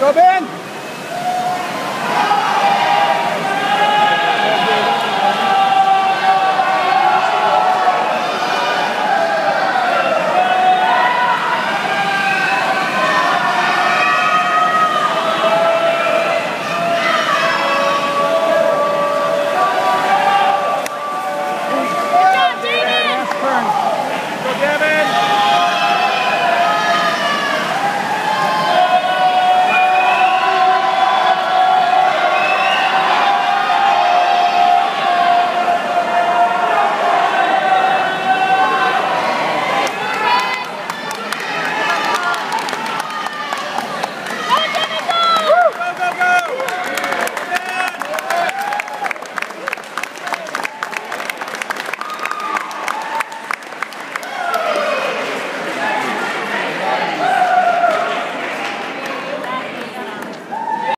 Robin!